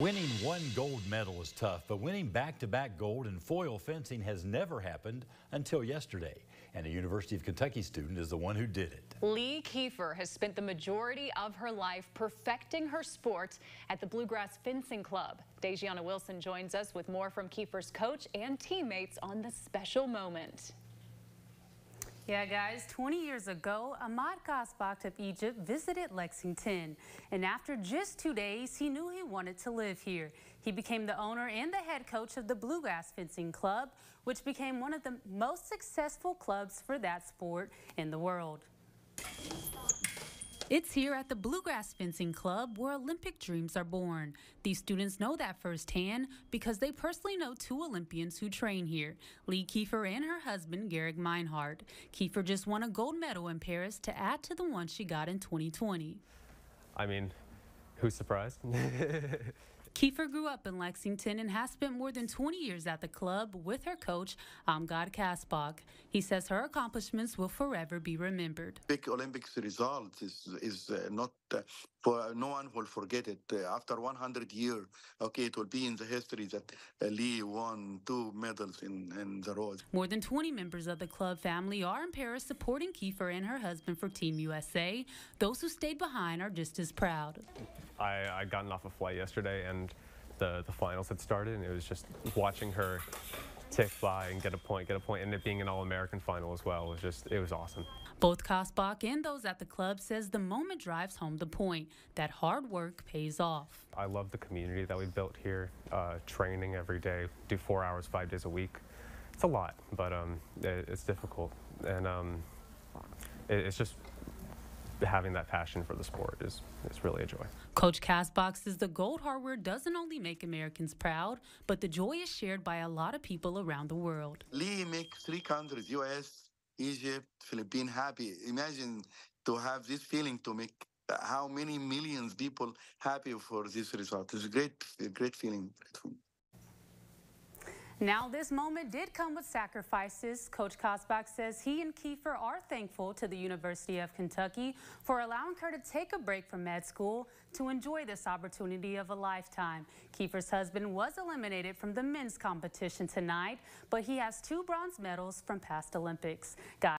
Winning one gold medal is tough, but winning back-to-back gold in foil fencing has never happened until yesterday. And a University of Kentucky student is the one who did it. Lee Kiefer has spent the majority of her life perfecting her sport at the Bluegrass Fencing Club. Dejiana Wilson joins us with more from Kiefer's coach and teammates on the special moment. Yeah, guys, 20 years ago, Amgad Khazbak of Egypt visited Lexington. And after just two days, he knew he wanted to live here. He became the owner and the head coach of the Bluegrass Fencing Club, which became one of the most successful clubs for that sport in the world. It's here at the Bluegrass Fencing Club where Olympic dreams are born. These students know that firsthand because they personally know two Olympians who train here, Lee Kiefer and her husband, Gerek Meinhardt. Kiefer just won a gold medal in Paris to add to the one she got in 2020. I mean, who's surprised? Kiefer grew up in Lexington and has spent more than 20 years at the club with her coach, Amgad Khazbak. He says her accomplishments will forever be remembered. Big Olympics result is, is uh, not, uh, for no one will forget it. Uh, after 100 years, okay, it will be in the history that uh, Lee won two medals in, in the road. More than 20 members of the club family are in Paris supporting Kiefer and her husband for Team USA. Those who stayed behind are just as proud. I, I gotten off a flight yesterday and the, the finals had started and it was just watching her tick by and get a point, get a point, and it being an All-American final as well was just, it was awesome. Both Khazbak and those at the club says the moment drives home the point that hard work pays off. I love the community that we built here, uh, training every day, do four hours, five days a week. It's a lot, but um, it, it's difficult. And um, it, it's just having that passion for the sport is, is really a joy. Coach Khazbak says the gold hardware doesn't only make Americans proud, but the joy is shared by a lot of people around the world. Lee makes three countries, U.S., Egypt, Philippines, happy. Imagine to have this feeling to make how many millions people happy for this result. It's a great, a great feeling. Now, this moment did come with sacrifices. Coach Khazbak says he and Kiefer are thankful to the University of Kentucky for allowing her to take a break from med school to enjoy this opportunity of a lifetime. Kiefer's husband was eliminated from the men's competition tonight, but he has two bronze medals from past Olympics. Guys